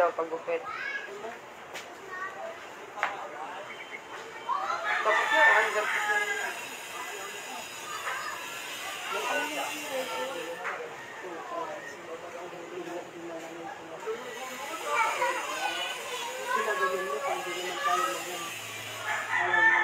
daw pagupit. Tapos na, hanggang Sila ganyan mo, kung hindi naman tayo magyan. Alam mo.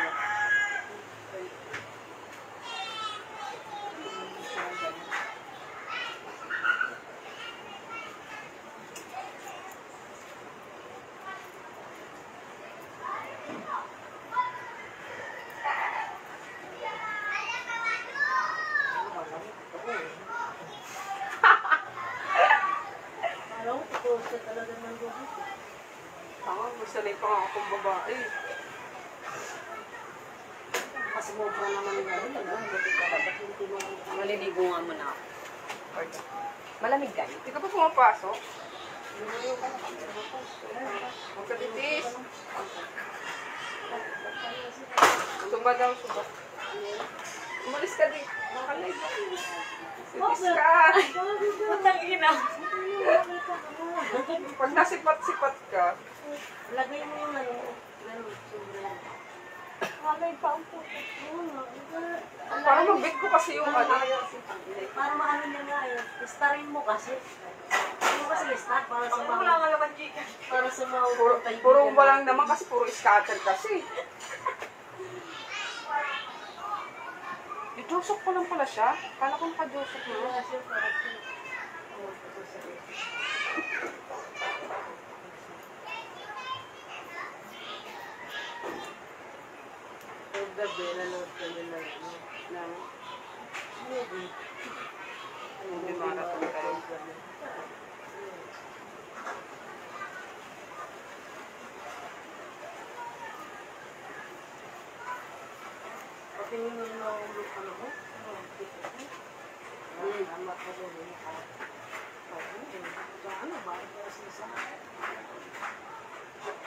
Alam mo, totoo siya talaga ng gusto. Masanay pa nga akong babae. Kasi mo pa naman nga rin, ano, ka tinulong. Maliligo nga muna ako. Malamig kayo. Hindi ka pa pumapasok? Huwag ka titis. Suba daw, suba. Umalis ka din. Nakalive ako. Titis ka. Putang ina. Pag nasipat-sipat ka, Lagay mo yung ano, ano, sobra. Malay pa ang puto. para mag-bake ko kasi yung ano. Para maano niya nga yun. Starin mo kasi. Ano kasi start para sa Wala mga, nga naman, Chika. para sa mga Puro, puro walang naman kasi puro scatter kasi. Idusok ko lang pala siya. Kala ko nakadusok mo. Kasi parang yun. Oo, totoo sa iyo. Yung gabi, nanood kami ng ng movie. Movie marathon kayo. Pati yung mga look ano mo. Ay, amat ko yung naka. Ano, ba?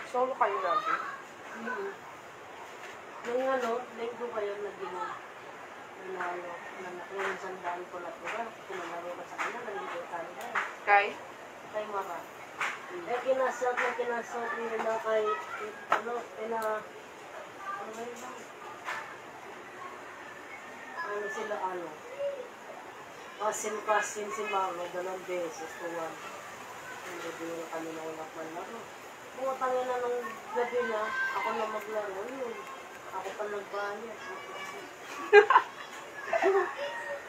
Solo kayo lagi. Mm. Nung ano, linggo ba yun na gino? Nanalo, na yung sandaan ko na tura, pinalaro ka sa kanya, nandito tayo na. Kay? Kay Mara. Eh, kinasot na kinasot niya na kay, ano, pina, ano ba yun? Ano sila, ano? Kasin si Mama, dalawang beses, tuwan. Hindi din kami na unak man laro. Pumutangin na nung gabi na, ako na maglaro yun. Ako.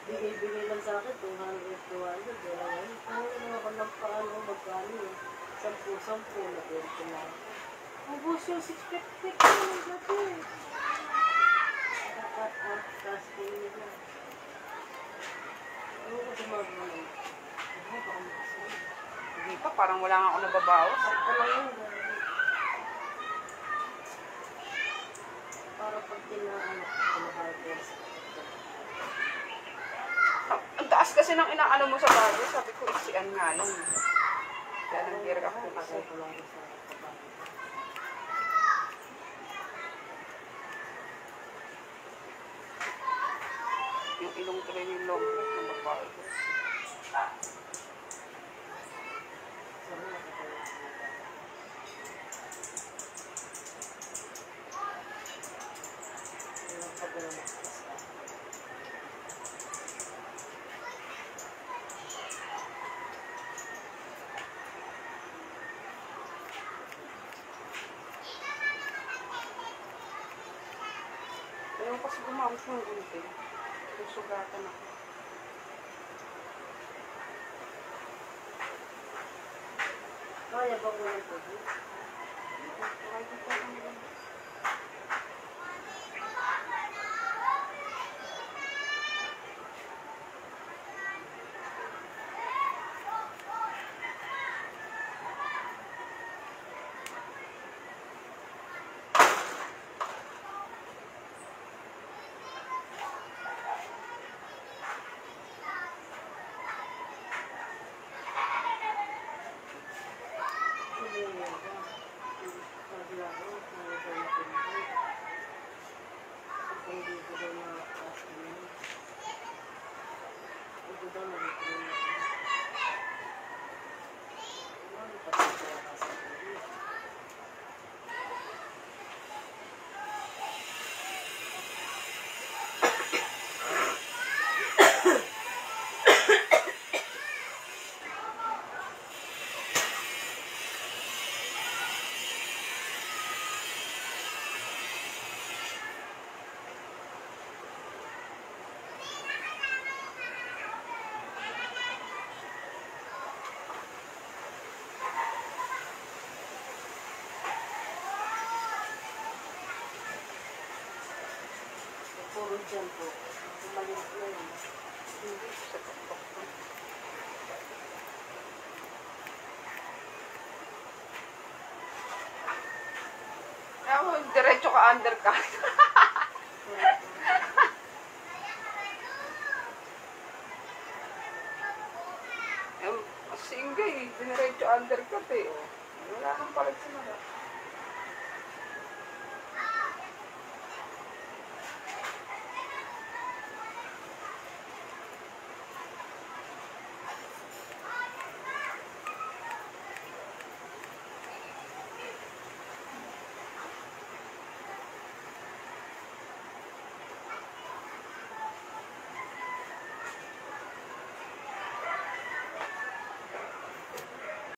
Bigay-bigay lang sa akin, 200, 200. Wala yan. Ano na ako ng paano, magkano yun. Sampu-sampu na yun sila. Ubus yung 650 ko ng gabi. Dapat at casting nila. Ano ko gumagawa ng Ano ba ang masasabi? Hindi pa, parang wala nga ako nababawas. Sakto lang yun. Para pag tinaano, tinaharvest. Ang ang taas kasi ng inaano mo sa bagay. Sabi ko, isian nga lang. Kaya nang hirap ako kasi. Yung ilong tuloy yung long hair na babae. Sa mga kapatid. Walang pagdala ng pasta. Ayaw kasi gumamit ng gunting. Susugatan ako. Kaya ba ko yung tubig? Kahit ito lang yun. Hindi going to ask you. I'm going to ask you. Puro dyan po. Umalis na yun. Hindi, sa tuktok ko. Ako, diretso ka undercut. Eh, Kasi ingay, diretso undercut eh. Wala nang palit sa mga.